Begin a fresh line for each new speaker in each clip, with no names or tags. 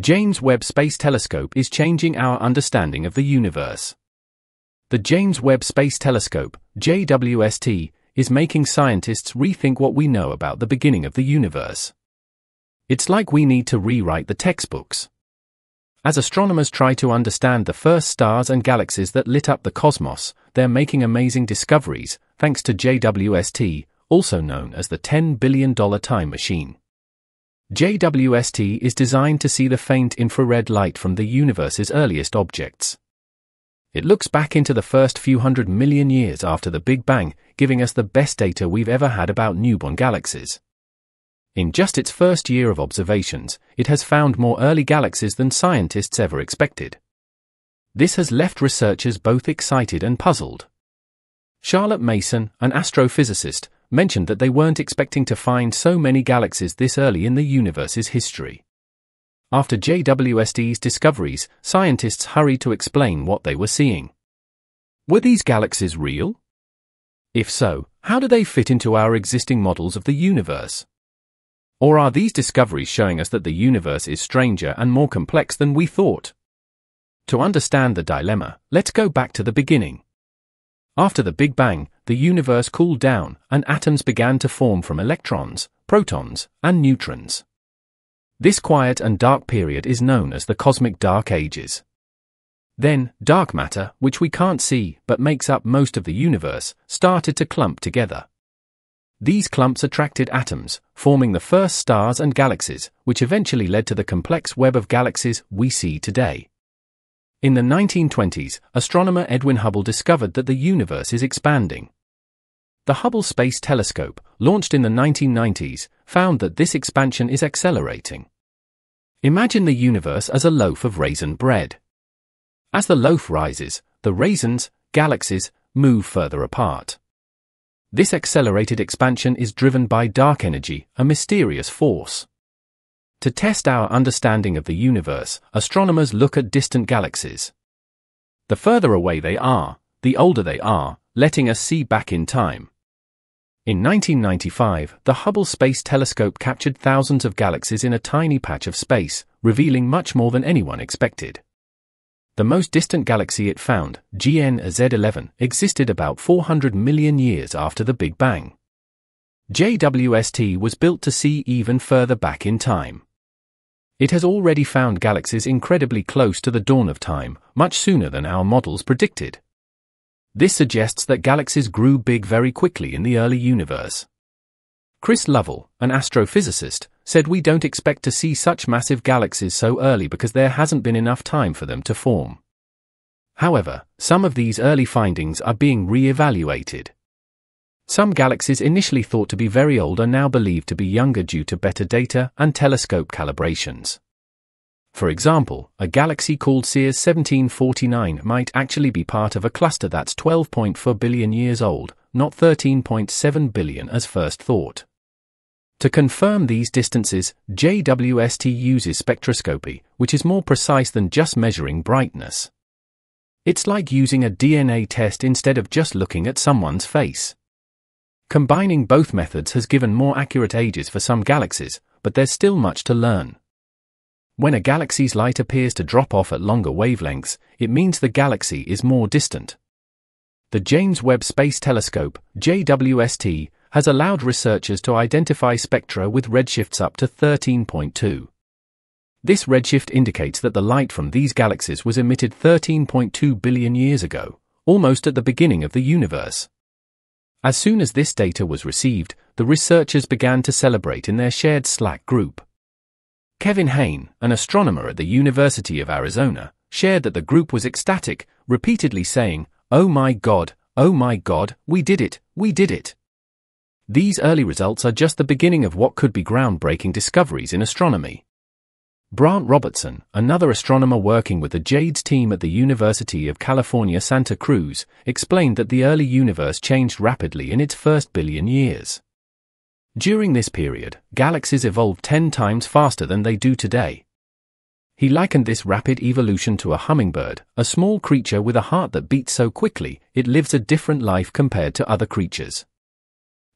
James Webb Space Telescope is changing our understanding of the universe. The James Webb Space Telescope, JWST, is making scientists rethink what we know about the beginning of the universe. It's like we need to rewrite the textbooks. As astronomers try to understand the first stars and galaxies that lit up the cosmos, they're making amazing discoveries, thanks to JWST, also known as the $10 billion time machine. JWST is designed to see the faint infrared light from the universe's earliest objects. It looks back into the first few hundred million years after the Big Bang, giving us the best data we've ever had about newborn galaxies. In just its first year of observations, it has found more early galaxies than scientists ever expected. This has left researchers both excited and puzzled. Charlotte Mason, an astrophysicist, mentioned that they weren't expecting to find so many galaxies this early in the universe's history. After JWST's discoveries, scientists hurried to explain what they were seeing. Were these galaxies real? If so, how do they fit into our existing models of the universe? Or are these discoveries showing us that the universe is stranger and more complex than we thought? To understand the dilemma, let's go back to the beginning. After the Big Bang, the universe cooled down and atoms began to form from electrons, protons, and neutrons. This quiet and dark period is known as the cosmic dark ages. Then, dark matter, which we can't see but makes up most of the universe, started to clump together. These clumps attracted atoms, forming the first stars and galaxies, which eventually led to the complex web of galaxies we see today. In the 1920s, astronomer Edwin Hubble discovered that the universe is expanding. The Hubble Space Telescope, launched in the 1990s, found that this expansion is accelerating. Imagine the universe as a loaf of raisin bread. As the loaf rises, the raisins, galaxies, move further apart. This accelerated expansion is driven by dark energy, a mysterious force. To test our understanding of the universe, astronomers look at distant galaxies. The further away they are, the older they are, letting us see back in time. In 1995, the Hubble Space Telescope captured thousands of galaxies in a tiny patch of space, revealing much more than anyone expected. The most distant galaxy it found, GN-Z11, existed about 400 million years after the Big Bang. JWST was built to see even further back in time. It has already found galaxies incredibly close to the dawn of time, much sooner than our models predicted. This suggests that galaxies grew big very quickly in the early universe. Chris Lovell, an astrophysicist, said we don't expect to see such massive galaxies so early because there hasn't been enough time for them to form. However, some of these early findings are being re-evaluated. Some galaxies initially thought to be very old are now believed to be younger due to better data and telescope calibrations. For example, a galaxy called CEERS 1749 might actually be part of a cluster that's 12.4 billion years old, not 13.7 billion as first thought. To confirm these distances, JWST uses spectroscopy, which is more precise than just measuring brightness. It's like using a DNA test instead of just looking at someone's face. Combining both methods has given more accurate ages for some galaxies, but there's still much to learn. When a galaxy's light appears to drop off at longer wavelengths, it means the galaxy is more distant. The James Webb Space Telescope, JWST, has allowed researchers to identify spectra with redshifts up to 13.2. This redshift indicates that the light from these galaxies was emitted 13.2 billion years ago, almost at the beginning of the universe. As soon as this data was received, the researchers began to celebrate in their shared Slack group. Kevin Hain, an astronomer at the University of Arizona, shared that the group was ecstatic, repeatedly saying, Oh my God, oh my God, we did it, we did it. These early results are just the beginning of what could be groundbreaking discoveries in astronomy. Brant Robertson, another astronomer working with the JADES team at the University of California Santa Cruz, explained that the early universe changed rapidly in its first billion years. During this period, galaxies evolved 10 times faster than they do today. He likened this rapid evolution to a hummingbird, a small creature with a heart that beats so quickly, it lives a different life compared to other creatures.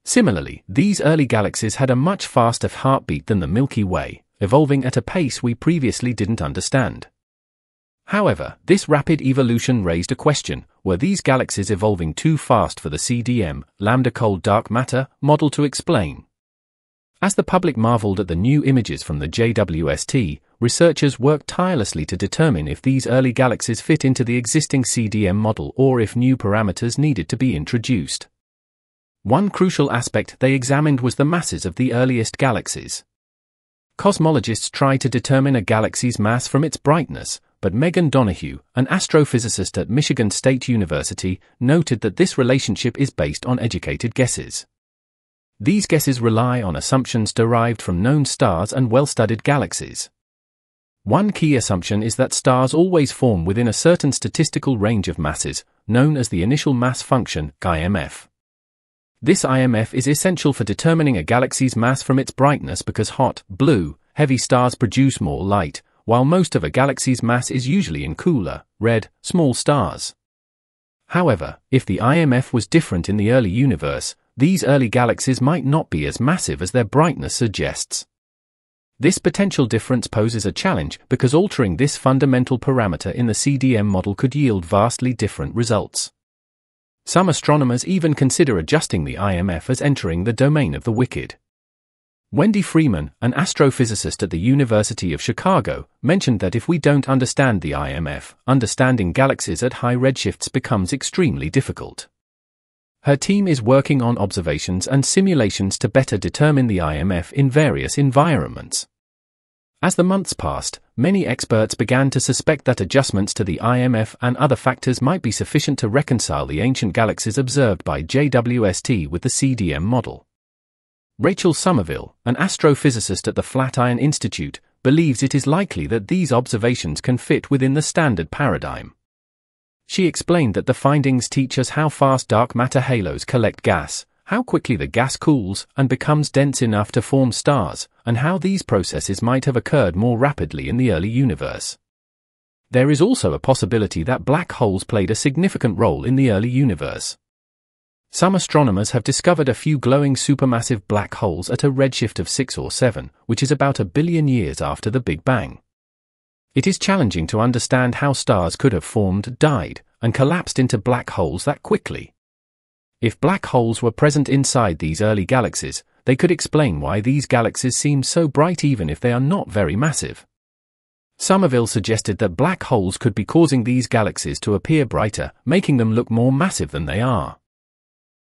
Similarly, these early galaxies had a much faster heartbeat than the Milky Way, evolving at a pace we previously didn't understand. However, this rapid evolution raised a question were these galaxies evolving too fast for the CDM, lambda cold dark matter, model to explain? As the public marveled at the new images from the JWST, researchers worked tirelessly to determine if these early galaxies fit into the existing CDM model or if new parameters needed to be introduced. One crucial aspect they examined was the masses of the earliest galaxies. Cosmologists try to determine a galaxy's mass from its brightness, but Megan Donahue, an astrophysicist at Michigan State University, noted that this relationship is based on educated guesses. These guesses rely on assumptions derived from known stars and well-studied galaxies. One key assumption is that stars always form within a certain statistical range of masses, known as the initial mass function, IMF. This IMF is essential for determining a galaxy's mass from its brightness because hot, blue, heavy stars produce more light, while most of a galaxy's mass is usually in cooler, red, small stars. However, if the IMF was different in the early universe, these early galaxies might not be as massive as their brightness suggests. This potential difference poses a challenge because altering this fundamental parameter in the CDM model could yield vastly different results. Some astronomers even consider adjusting the IMF as entering the domain of the wicked. Wendy Freedman, an astrophysicist at the University of Chicago, mentioned that if we don't understand the IMF, understanding galaxies at high redshifts becomes extremely difficult. Her team is working on observations and simulations to better determine the IMF in various environments. As the months passed, many experts began to suspect that adjustments to the IMF and other factors might be sufficient to reconcile the ancient galaxies observed by JWST with the CDM model. Rachel Somerville, an astrophysicist at the Flatiron Institute, believes it is likely that these observations can fit within the standard paradigm. She explained that the findings teach us how fast dark matter halos collect gas, how quickly the gas cools and becomes dense enough to form stars, and how these processes might have occurred more rapidly in the early universe. There is also a possibility that black holes played a significant role in the early universe. Some astronomers have discovered a few glowing supermassive black holes at a redshift of 6 or 7, which is about a billion years after the Big Bang. It is challenging to understand how stars could have formed, died, and collapsed into black holes that quickly. If black holes were present inside these early galaxies, they could explain why these galaxies seem so bright even if they are not very massive. Somerville suggested that black holes could be causing these galaxies to appear brighter, making them look more massive than they are.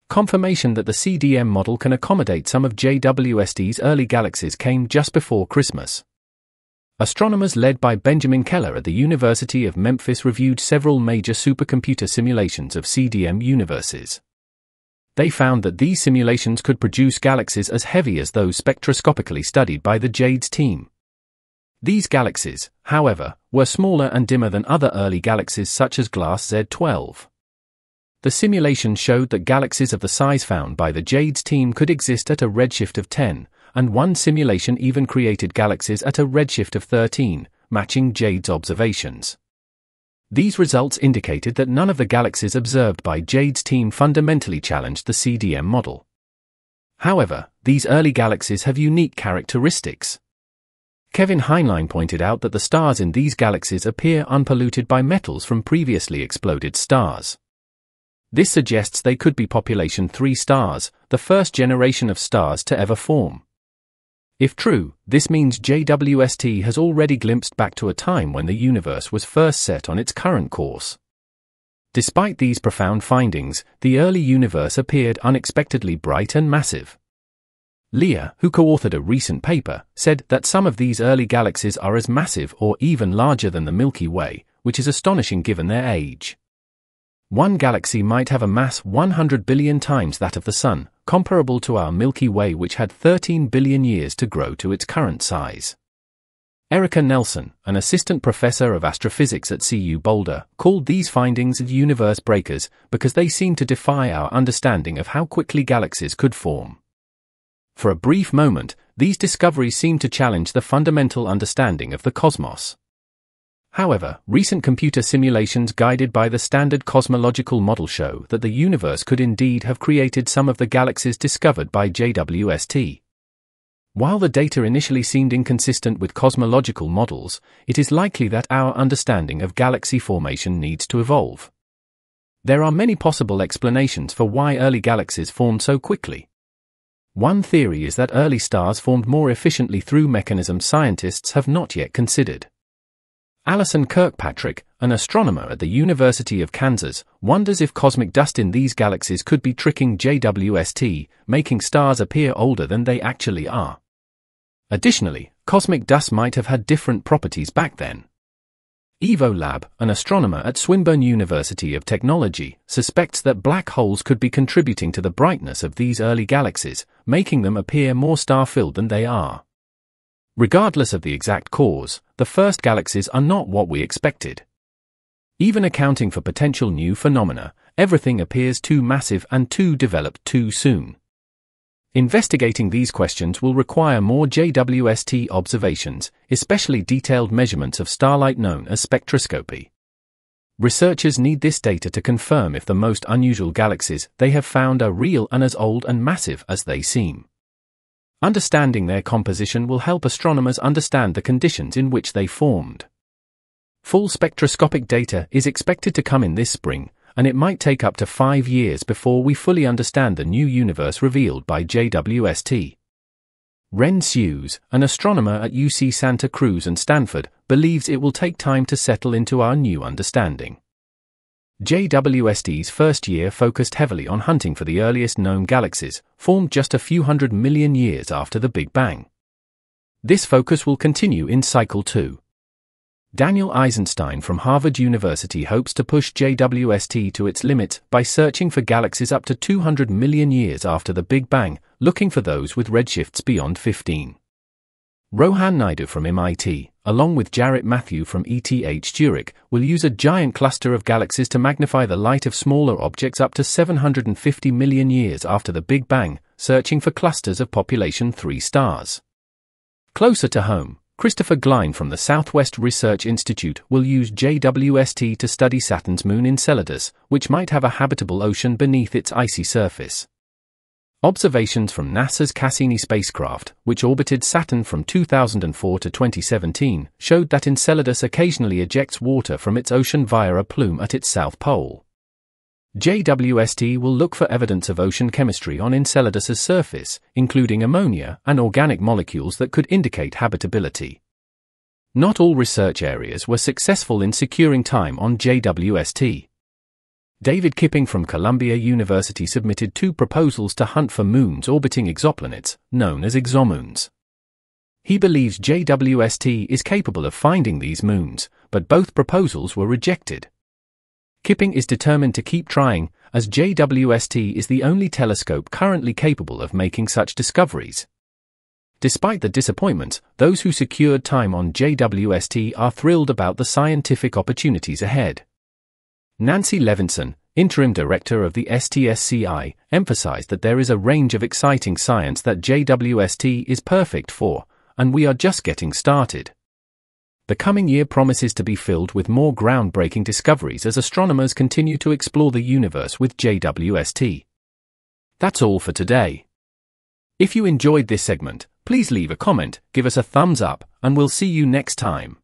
Confirmation that the CDM model can accommodate some of JWST's early galaxies came just before Christmas. Astronomers led by Benjamin Keller at the University of Memphis reviewed several major supercomputer simulations of CDM universes. They found that these simulations could produce galaxies as heavy as those spectroscopically studied by the JADES team. These galaxies, however, were smaller and dimmer than other early galaxies such as GLASS-z12. The simulation showed that galaxies of the size found by the JADES team could exist at a redshift of 10, and one simulation even created galaxies at a redshift of 13, matching JADES observations. These results indicated that none of the galaxies observed by JADES team fundamentally challenged the CDM model. However, these early galaxies have unique characteristics. Kevin Hainline pointed out that the stars in these galaxies appear unpolluted by metals from previously exploded stars. This suggests they could be population 3 stars, the first generation of stars to ever form. If true, this means JWST has already glimpsed back to a time when the universe was first set on its current course. Despite these profound findings, the early universe appeared unexpectedly bright and massive. Leah, who co-authored a recent paper, said that some of these early galaxies are as massive or even larger than the Milky Way, which is astonishing given their age. One galaxy might have a mass 100 billion times that of the Sun, comparable to our Milky Way which had 13 billion years to grow to its current size. Erica Nelson, an assistant professor of astrophysics at CU Boulder, called these findings universe breakers because they seem to defy our understanding of how quickly galaxies could form. For a brief moment, these discoveries seem to challenge the fundamental understanding of the cosmos. However, recent computer simulations guided by the standard cosmological model show that the universe could indeed have created some of the galaxies discovered by JWST. While the data initially seemed inconsistent with cosmological models, it is likely that our understanding of galaxy formation needs to evolve. There are many possible explanations for why early galaxies formed so quickly. One theory is that early stars formed more efficiently through mechanisms scientists have not yet considered. Allison Kirkpatrick, an astronomer at the University of Kansas, wonders if cosmic dust in these galaxies could be tricking JWST, making stars appear older than they actually are. Additionally, cosmic dust might have had different properties back then. Ivo Labbé, an astronomer at Swinburne University of Technology, suspects that black holes could be contributing to the brightness of these early galaxies, making them appear more star-filled than they are. Regardless of the exact cause, the first galaxies are not what we expected. Even accounting for potential new phenomena, everything appears too massive and too developed too soon. Investigating these questions will require more JWST observations, especially detailed measurements of starlight known as spectroscopy. Researchers need this data to confirm if the most unusual galaxies they have found are real and as old and massive as they seem. Understanding their composition will help astronomers understand the conditions in which they formed. Full spectroscopic data is expected to come in this spring, and it might take up to five years before we fully understand the new universe revealed by JWST. Ren Hsues, an astronomer at UC Santa Cruz and Stanford, believes it will take time to settle into our new understanding. JWST's first year focused heavily on hunting for the earliest known galaxies, formed just a few hundred million years after the Big Bang. This focus will continue in Cycle 2. Daniel Eisenstein from Harvard University hopes to push JWST to its limits by searching for galaxies up to 200 million years after the Big Bang, looking for those with redshifts beyond 15. Rohan Naidu from MIT, along with Jorryt Matthee from ETH Zurich, will use a giant cluster of galaxies to magnify the light of smaller objects up to 750 million years after the Big Bang, searching for clusters of population 3 stars. Closer to home, Christopher Glein from the Southwest Research Institute will use JWST to study Saturn's moon Enceladus, which might have a habitable ocean beneath its icy surface. Observations from NASA's Cassini spacecraft, which orbited Saturn from 2004 to 2017, showed that Enceladus occasionally ejects water from its ocean via a plume at its south pole. JWST will look for evidence of ocean chemistry on Enceladus's surface, including ammonia and organic molecules that could indicate habitability. Not all research areas were successful in securing time on JWST. David Kipping from Columbia University submitted two proposals to hunt for moons orbiting exoplanets, known as exomoons. He believes JWST is capable of finding these moons, but both proposals were rejected. Kipping is determined to keep trying, as JWST is the only telescope currently capable of making such discoveries. Despite the disappointment, those who secured time on JWST are thrilled about the scientific opportunities ahead. Nancy Levenson, interim director of the STSCI, emphasized that there is a range of exciting science that JWST is perfect for, and we are just getting started. The coming year promises to be filled with more groundbreaking discoveries as astronomers continue to explore the universe with JWST. That's all for today. If you enjoyed this segment, please leave a comment, give us a thumbs up, and we'll see you next time.